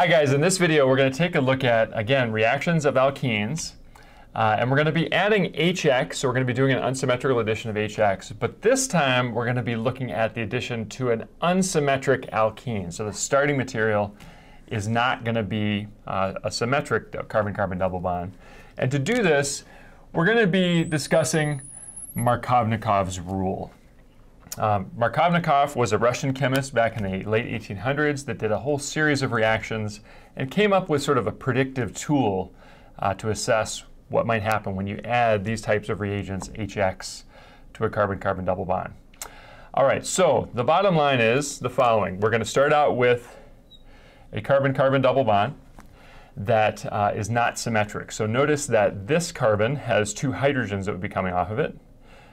Hi guys, in this video we're going to take a look at, again, reactions of alkenes. Uh, and we're going to be adding HX, so we're going to be doing an unsymmetrical addition of HX. But this time we're going to be looking at the addition to an unsymmetric alkene. So the starting material is not going to be uh, a symmetric carbon-carbon double bond. And to do this, we're going to be discussing Markovnikov's rule. Um, Markovnikov was a Russian chemist back in the late 1800s that did a whole series of reactions and came up with sort of a predictive tool uh, to assess what might happen when you add these types of reagents, HX, to a carbon-carbon double bond. All right, so the bottom line is the following. We're going to start out with a carbon-carbon double bond that uh, is not symmetric. So notice that this carbon has two hydrogens that would be coming off of it.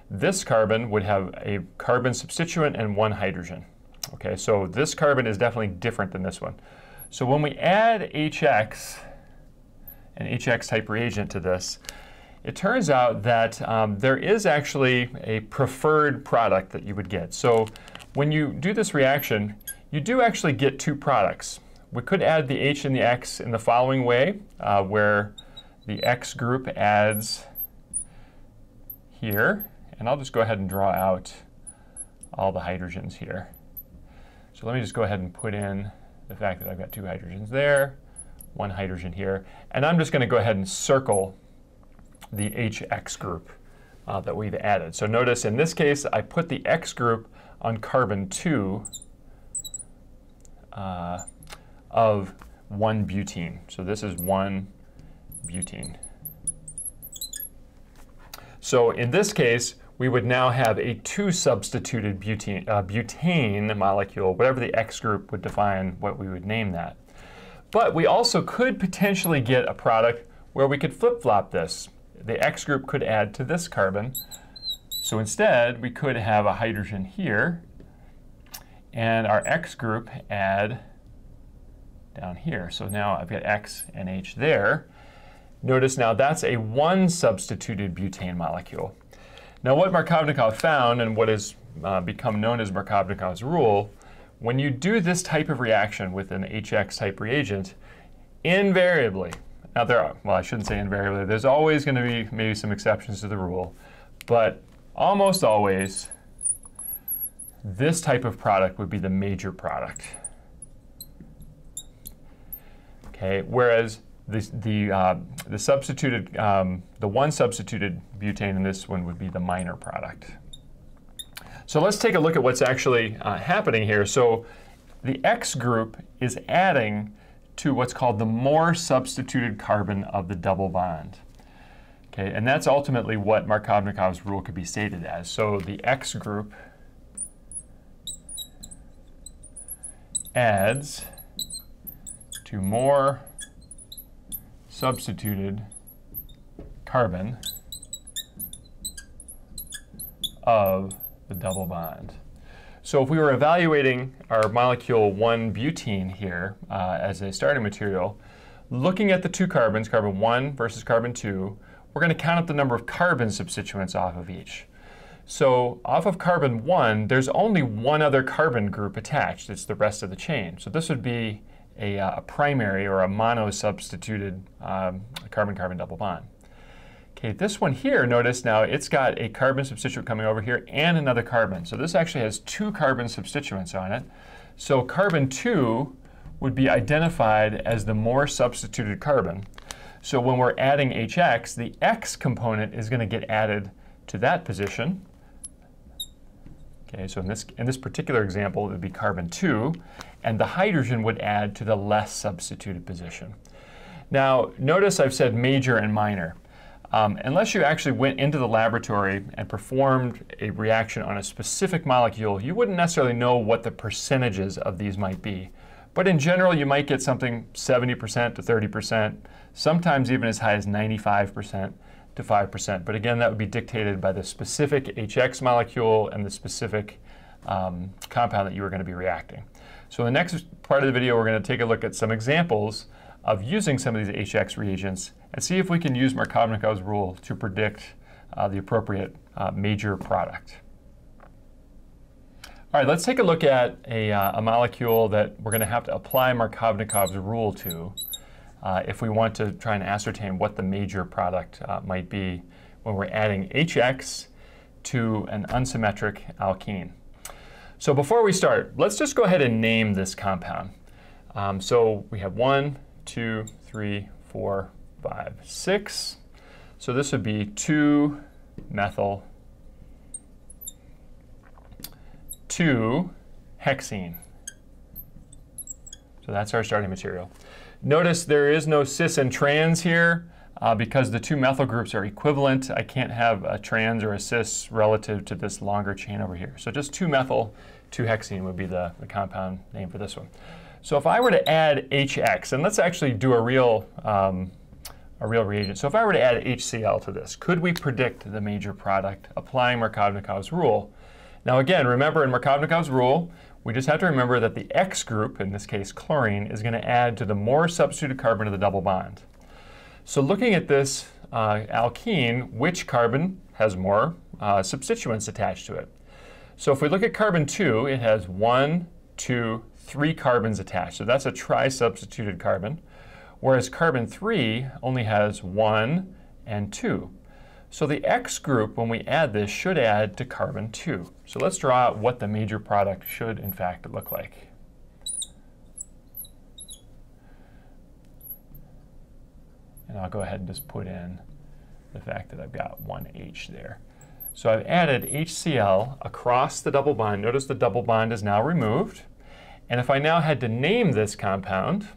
This carbon would have a carbon substituent and one hydrogen. Okay, so this carbon is definitely different than this one. So when we add HX, an HX type reagent to this, it turns out that um, there is actually a preferred product that you would get. So when you do this reaction, you do actually get two products. We could add the H and the X in the following way, uh, where the X group adds here, and I'll just go ahead and draw out all the hydrogens here. So let me just go ahead and put in the fact that I've got two hydrogens there, one hydrogen here, and I'm just going to go ahead and circle the HX group uh, that we've added. So notice in this case, I put the X group on carbon 2 uh, of 1 butene. So this is 1 butene. So in this case, we would now have a two-substituted butane, uh, butane molecule, whatever the X group would define what we would name that. But we also could potentially get a product where we could flip-flop this. The X group could add to this carbon. So instead, we could have a hydrogen here, and our X group add down here. So now I've got X and H there. Notice now that's a one substituted butane molecule. Now what Markovnikov found and what has uh, become known as Markovnikov's rule, when you do this type of reaction with an HX type reagent, invariably, now there are, well I shouldn't say invariably, there's always going to be maybe some exceptions to the rule, but almost always this type of product would be the major product. Okay, whereas the, the, uh, the substituted, um, the one substituted butane in this one would be the minor product. So let's take a look at what's actually uh, happening here. So the X group is adding to what's called the more substituted carbon of the double bond. Okay, and that's ultimately what Markovnikov's rule could be stated as. So the X group adds to more substituted carbon of the double bond. So if we were evaluating our molecule 1-butene here uh, as a starting material, looking at the two carbons, carbon 1 versus carbon 2, we're going to count up the number of carbon substituents off of each. So off of carbon 1, there's only one other carbon group attached. It's the rest of the chain. So this would be a, uh, a primary or a mono-substituted um, carbon-carbon double bond. Okay, this one here, notice now it's got a carbon substituent coming over here and another carbon. So this actually has two carbon substituents on it. So carbon 2 would be identified as the more substituted carbon. So when we're adding HX, the X component is going to get added to that position. Okay, so in this, in this particular example, it would be carbon 2, and the hydrogen would add to the less substituted position. Now, notice I've said major and minor. Um, unless you actually went into the laboratory and performed a reaction on a specific molecule, you wouldn't necessarily know what the percentages of these might be. But in general, you might get something 70% to 30%, sometimes even as high as 95% to 5%. But again, that would be dictated by the specific HX molecule and the specific um, compound that you are going to be reacting. So in the next part of the video, we're going to take a look at some examples of using some of these HX reagents and see if we can use Markovnikov's rule to predict uh, the appropriate uh, major product. All right, let's take a look at a, uh, a molecule that we're going to have to apply Markovnikov's rule to uh, if we want to try and ascertain what the major product uh, might be when we're adding HX to an unsymmetric alkene. So before we start, let's just go ahead and name this compound. Um, so we have one, two, three, four, five, six. So this would be 2-methyl 2-hexene. So that's our starting material. Notice there is no cis and trans here. Uh, because the two methyl groups are equivalent, I can't have a trans or a cis relative to this longer chain over here. So just 2-methyl 2-hexene would be the, the compound name for this one. So if I were to add HX, and let's actually do a real, um, a real reagent. So if I were to add HCl to this, could we predict the major product applying Markovnikov's rule? Now again, remember in Markovnikov's rule, we just have to remember that the X group, in this case chlorine, is going to add to the more substituted carbon of the double bond. So looking at this uh, alkene, which carbon has more uh, substituents attached to it? So if we look at carbon 2, it has one, two, three carbons attached. So that's a tri-substituted carbon. Whereas carbon 3 only has one and two. So the X group, when we add this, should add to carbon 2. So let's draw out what the major product should, in fact, look like. And I'll go ahead and just put in the fact that I've got one H there. So I've added HCl across the double bond. Notice the double bond is now removed. And if I now had to name this compound,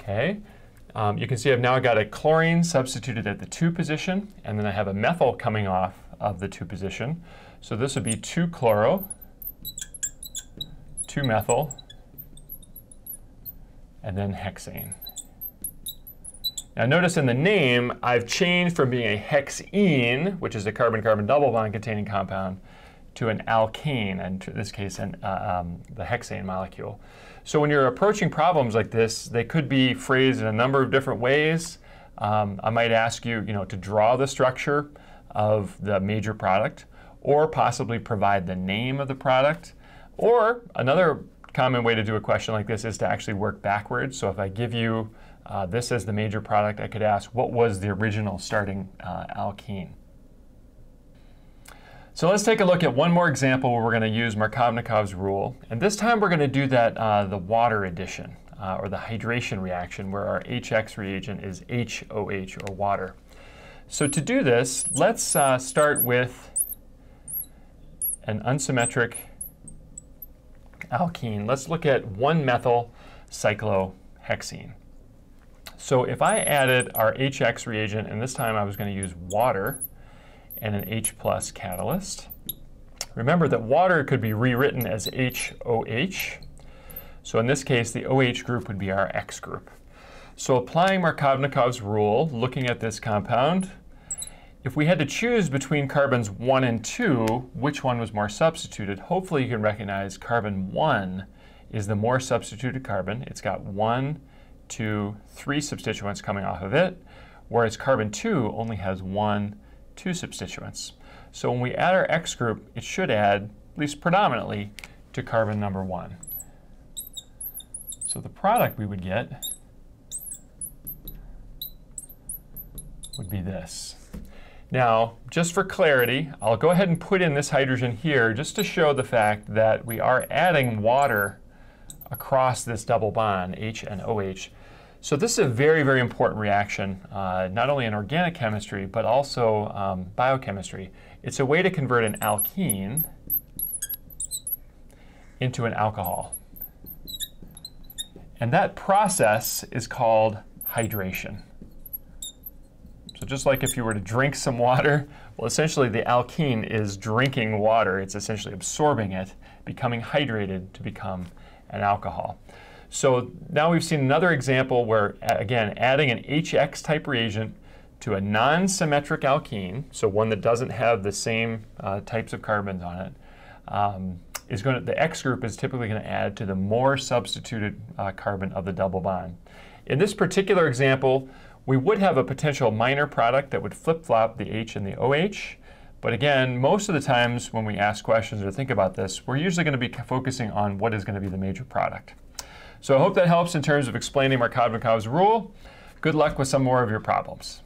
okay, um, you can see I've now got a chlorine substituted at the 2 position, and then I have a methyl coming off of the 2 position. So this would be 2-chloro, 2-methyl, and then hexane. Now notice in the name, I've changed from being a hexene, which is a carbon-carbon double bond containing compound, to an alkane, and in this case, an, uh, um, the hexane molecule. So when you're approaching problems like this, they could be phrased in a number of different ways. Um, I might ask you, you know, to draw the structure of the major product, or possibly provide the name of the product. Or another common way to do a question like this is to actually work backwards. So if I give you uh, this as the major product, I could ask, what was the original starting uh, alkene? So let's take a look at one more example where we're going to use Markovnikov's rule. And this time we're going to do that uh, the water addition, uh, or the hydration reaction, where our HX reagent is HOH, or water. So to do this, let's uh, start with an unsymmetric alkene. Let's look at 1-methyl cyclohexene. So if I added our HX reagent, and this time I was going to use water, and an H plus catalyst. Remember that water could be rewritten as HOH. So in this case, the OH group would be our X group. So applying Markovnikov's rule, looking at this compound, if we had to choose between carbons 1 and 2, which one was more substituted, hopefully you can recognize carbon 1 is the more substituted carbon. It's got one, two, three substituents coming off of it, whereas carbon 2 only has one, two substituents. So when we add our X group, it should add, at least predominantly, to carbon number one. So the product we would get would be this. Now, just for clarity, I'll go ahead and put in this hydrogen here just to show the fact that we are adding water across this double bond, H and OH, so this is a very, very important reaction, uh, not only in organic chemistry, but also um, biochemistry. It's a way to convert an alkene into an alcohol. And that process is called hydration. So just like if you were to drink some water, well, essentially the alkene is drinking water. It's essentially absorbing it, becoming hydrated to become an alcohol. So now we've seen another example where, again, adding an HX type reagent to a non-symmetric alkene, so one that doesn't have the same uh, types of carbons on it, um, is going to, the X group is typically going to add to the more substituted uh, carbon of the double bond. In this particular example, we would have a potential minor product that would flip-flop the H and the OH, But again, most of the times when we ask questions or think about this, we're usually going to be focusing on what is going to be the major product. So I hope that helps in terms of explaining Markovnikov's rule. Good luck with some more of your problems.